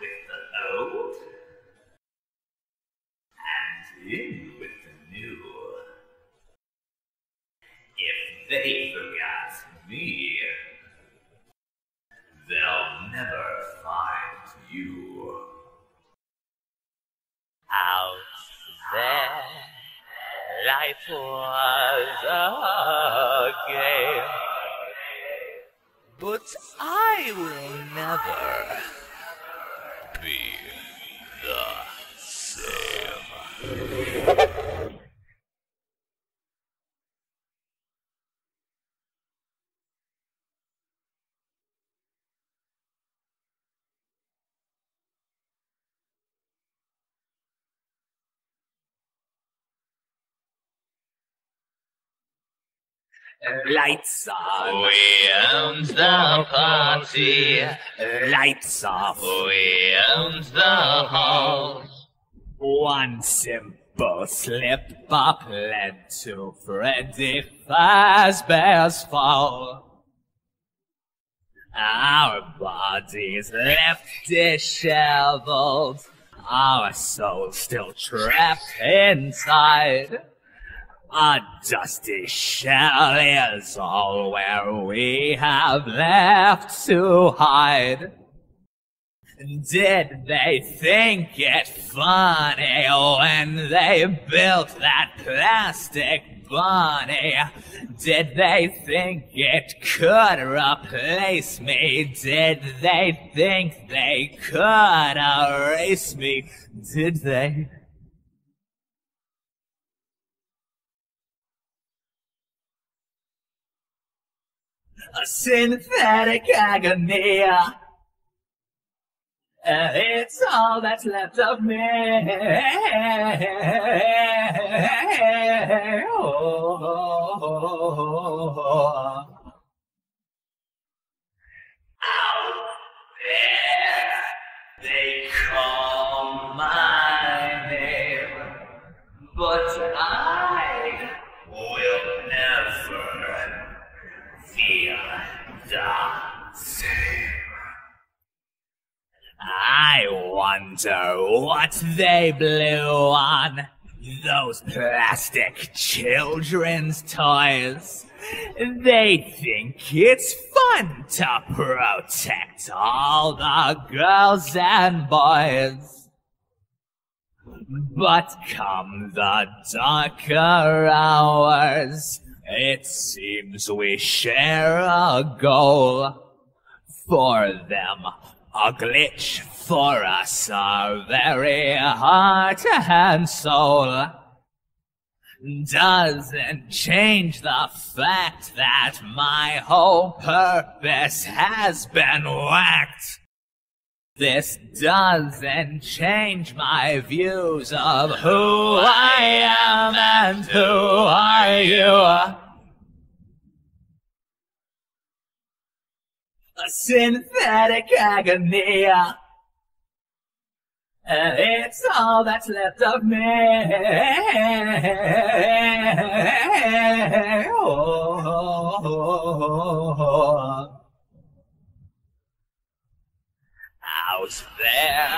with the old and in with the new. If they forgot me, they'll never find you. Out there, life was a game, but I will never Lights on, We owned the party, lights off. we owned the hall. One simple slip up led to Freddy Fazbear's fall. Our bodies left disheveled, our souls still trapped inside. A dusty shell is all where we have left to hide. Did they think it funny when they built that plastic bunny? Did they think it could replace me? Did they think they could erase me? Did they? A synthetic agony. It's all that's left of me. Oh, out there, they call my name, but I I wonder what they blew on those plastic children's toys. They think it's fun to protect all the girls and boys. But come the darker hours, it seems we share a goal. For them, a glitch for us, our very heart and soul. Doesn't change the fact that my whole purpose has been whacked. This doesn't change my views of who I am and who are you. Synthetic agony. And it's all that's left of me. Out there,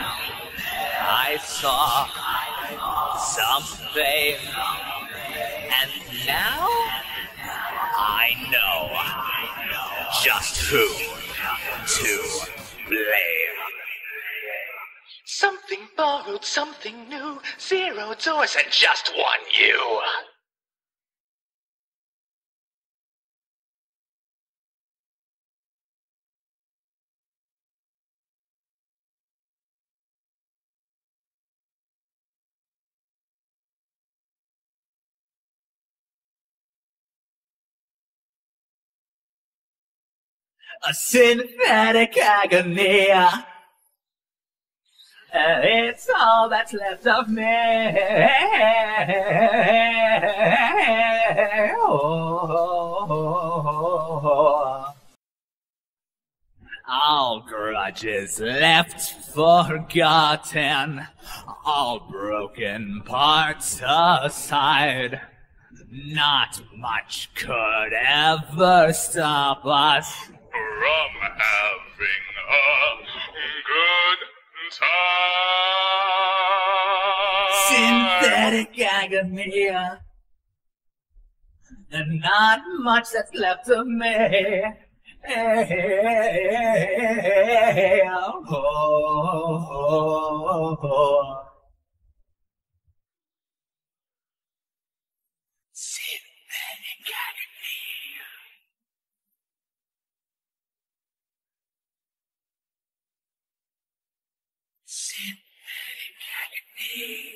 I saw something, and now I know just who to blame. Something borrowed, something new, zero doors and just one you. A synthetic agony. It's all that's left of me. All grudges left forgotten, all broken parts aside. Not much could ever stop us from having a good time. Synthetic agony. And not much that's left of me. Oh, Synthetic agony. Agony.